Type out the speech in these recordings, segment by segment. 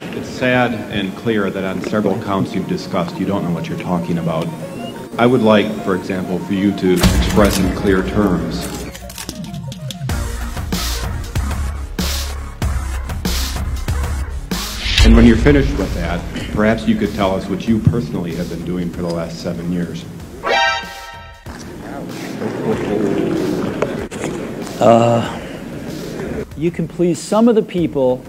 It's sad and clear that on several counts you've discussed, you don't know what you're talking about. I would like, for example, for you to express in clear terms. And when you're finished with that, perhaps you could tell us what you personally have been doing for the last seven years. Uh, you can please some of the people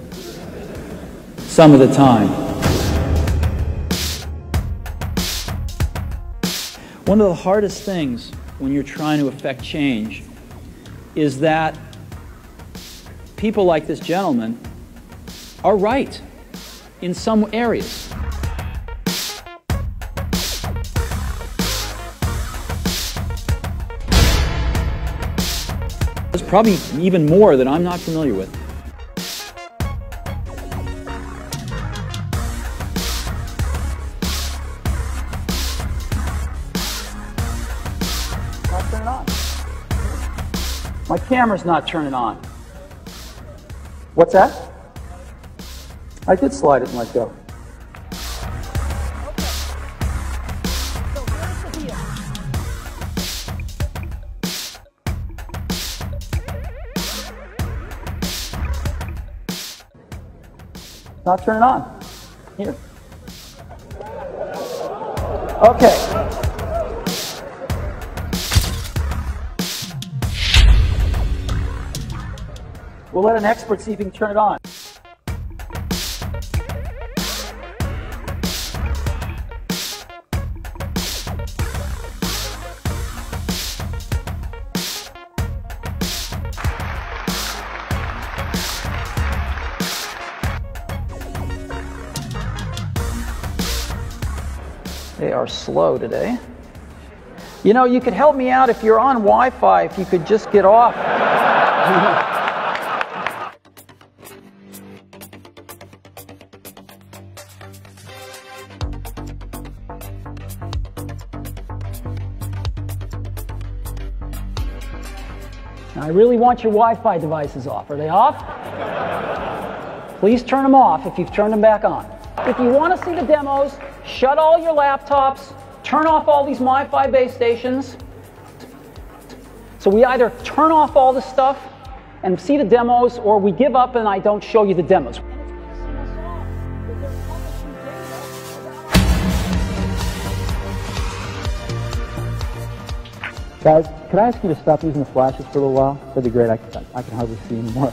some of the time. One of the hardest things when you're trying to affect change is that people like this gentleman are right in some areas. There's probably even more that I'm not familiar with. Turning on. My camera's not turning on. What's that? I did slide it and let go. Not turning on. Here. Okay. We'll let an expert see if he can turn it on. They are slow today. You know, you could help me out if you're on Wi Fi, if you could just get off. I really want your Wi Fi devices off. Are they off? Please turn them off if you've turned them back on. If you want to see the demos, shut all your laptops, turn off all these MiFi base stations. So we either turn off all the stuff and see the demos, or we give up and I don't show you the demos. Guys, can I ask you to stop using the flashes for a little while? That'd be great. I can, I can hardly see anymore.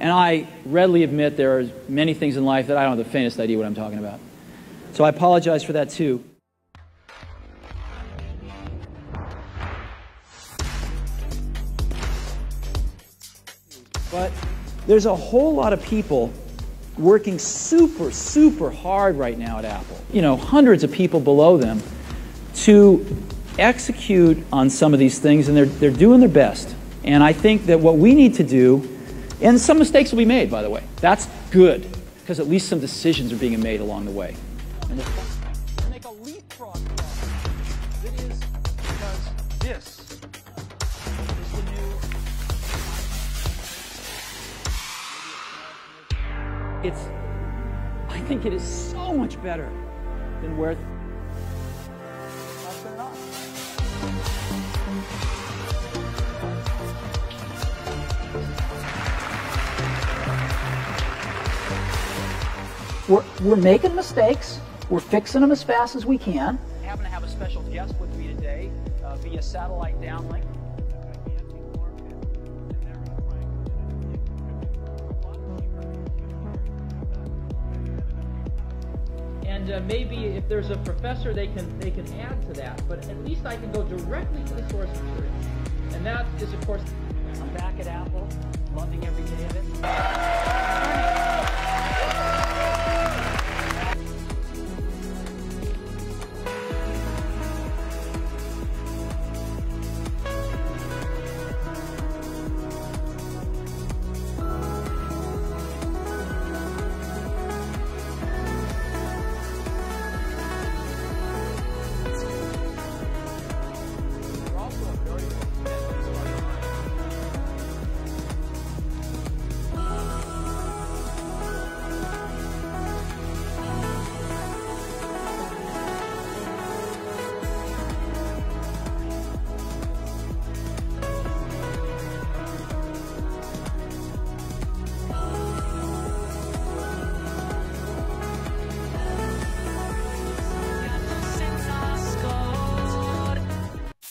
And I readily admit there are many things in life that I don't have the faintest idea what I'm talking about. So I apologize for that too. But there's a whole lot of people working super, super hard right now at Apple. You know, hundreds of people below them to execute on some of these things, and they're, they're doing their best. And I think that what we need to do, and some mistakes will be made, by the way, that's good, because at least some decisions are being made along the way. It's I think it is so much better than where we're, we're making mistakes. We're fixing them as fast as we can. I happen to have a special guest with me today uh, via satellite downlink. And uh, maybe if there's a professor, they can they can add to that. But at least I can go directly to the source material, and that is, of course, I'm back at Apple, loving every day of it.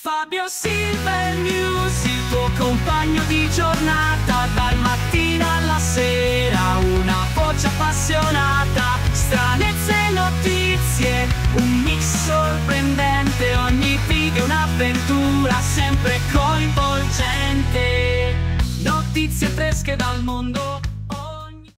Fabio Silver News, il tuo compagno di giornata, dal mattino alla sera, una voce appassionata, stranezze notizie,